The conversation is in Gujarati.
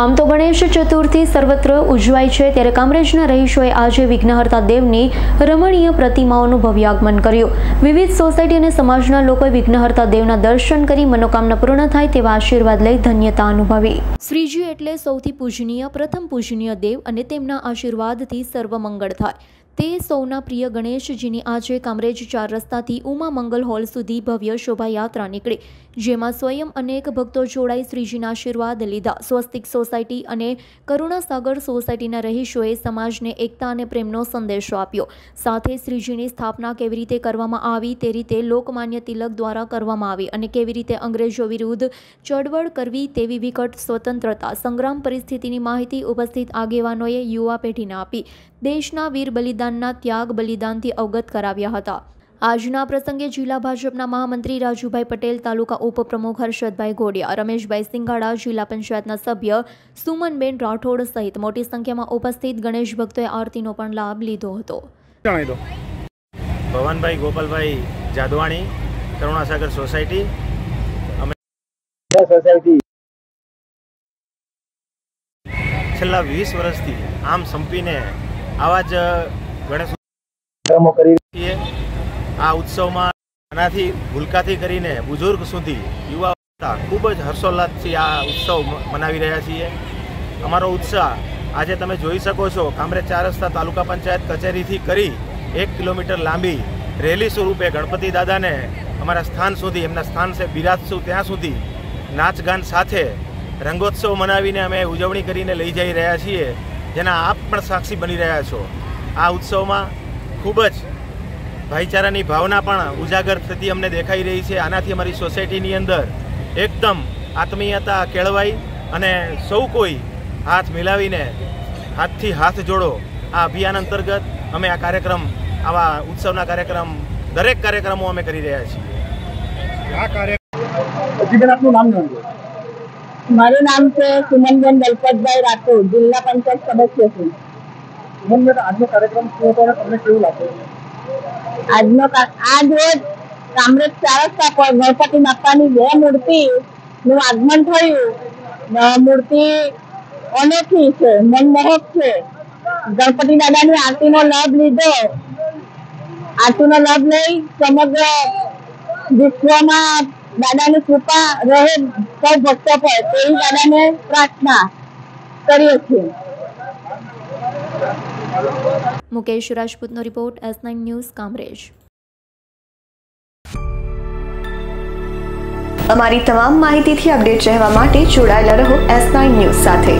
આમ તો ગણેશ ચતુર્થી સર્વત્ર ઉજવાય છે, ત્યારે કામરેજના રહીશોએ આજે વિઘ્નહર્તા દેવની રમણીય પ્રતિમાઓનું ભવ્યાગમન કર્યું. વિવિધ સોસાયટી અને સમાજના લોકોએ વિઘ્નહર્તા દેવના દર્શન કરી મનોકામના પૂર્ણ થાય તેવા આશીર્વાદ લઈ ધન્યતા અનુભવી. શ્રીજી એટલે સૌથી પૂજનીય, પ્રથમ પૂજનીય દેવ અને તેમના આશીર્વાદથી સર્વ મંગળ થાય. તે સૌના પ્રિય ગણેશજીની આજે કામરેજ ચાર રસ્તાથી ઉમા મંગલ હોલ સુધી ભવ્ય શોભાયાત્રા નીકળી. જેમાં સ્વયં અનેક ભક્તો જોડાઈ શ્રીજીના આશીર્વાદ લીધા. સ્વસ્તિક સોસાયટી અને કરુણાસાગર સોસાયટીના રહીશોએ સમાજને એકતા અને પ્રેમનો સંદેશો આપ્યો. સાથે શ્રીજીની સ્થાપના કેવી રીતે કરવામાં આવી તે રીતે લોકમાન્ય તિલક દ્વારા કરવામાં આવી અને કેવી રીતે અંગ્રેજો વિરુદ્ધ ચળવળ કરવી તેવી વિકટ સ્વતંત્રતા, સંગ્રામ પરિસ્થિતિની માહિતી ઉપસ્થિત આગેવાનોએ યુવા પેઢીને આપી. દેશના વીર બલિદાનના ત્યાગ બલિદાનથી અવગત કરાવ્યા હતા. આજના પ્રસંગે જિલ્લા ભાજપના મહામંત્રી રાજુભાઈ પટેલ તાલુકા ઉપપ્રમુખ હર્ષદભાઈ ઘોડિયા રમેશભાઈ સિંગાડા જિલ્લા પંચાયતના સભ્ય સુમનબેન રાઠોડ સહિત મોટી સંખ્યામાં ઉપસ્થિત ગણેશ ભક્તોએ આરતીનો પણ લાભ લીધો હતો. ભવનભાઈ ગોપાલભાઈ જાદવાણી કરુણાસાગર સોસાયટી. સોસાયટી છેલ્લા વીસ વર્ષથી આમ સંપીને આવા જ ગણેશ કર્મો કરી છીએ આ ઉત્સવમાં નાનાથી ભૂલકાથી કરીને બુઝુર્ગ સુધી યુવા ખૂબ જ હર્ષોલ્લાસથી આ ઉત્સવ મનાવી રહ્યા છીએ. અમારો ઉત્સાહ આજે તમે જોઈ શકો છો, કામરેજ ચાર રસ્તા તાલુકા પંચાયત કચેરીથી કરી એક કિલોમીટર લાંબી રેલી સ્વરૂપે ગણપતિ દાદાને અમારા સ્થાન સુધી, એમના સ્થાન છે બિરાજશું ત્યાં સુધી નાચગાન સાથે રંગોત્સવ મનાવીને અમે ઉજવણી કરીને લઈ જઈ રહ્યા છીએ. જેના આપ પણ સાક્ષી બની રહ્યા છો. આ ઉત્સવમાં ખૂબ જ ભાઈચારાની ભાવના પણ ઉજાગર થતી અમને દેખાઈ રહી છે. આનાથી અમારી સોસાયટીની અંદર એકદમ આત્મીયતા કેળવાઈ અને સૌ કોઈ હાથ મિલાવીને હાથથી હાથ જોડો આ અભિયાન અંતર્ગત અમે આ કાર્યક્રમ આવા ઉત્સવના કાર્યક્રમ દરેક કાર્યક્રમો અમે કરી રહ્યા છીએ. આ મારું નામ છે સુમનબેન દલપતભાઈ રાઠોડ જિલ્લા પંચાયત સદસ્ય છું. આજનો આજ રોજ કામરેજ ચારસ્તા પર ગણપતિ બાપાની બે મૂર્તિ નું આગમન થયું. મૂર્તિ અનોખી છે, મનમોહક છે. ગણપતિ દાદાની આરતીનો લાભ લીધો. આરતીનો લાભ લઈ સમગ્ર વિશ્વમાં દાદાની કૃપા રહે સૌ ભક્તો પર તેવી દાદાને પ્રાર્થના કરીએ છીએ. Mukesh રાજપૂતનો report S nine news Kamrej. અમારી તમામ માહિતીથી અપડેટ રહેવા માટે જોડાયેલા રહો એસ નાઇન ન્યૂઝ સાથે.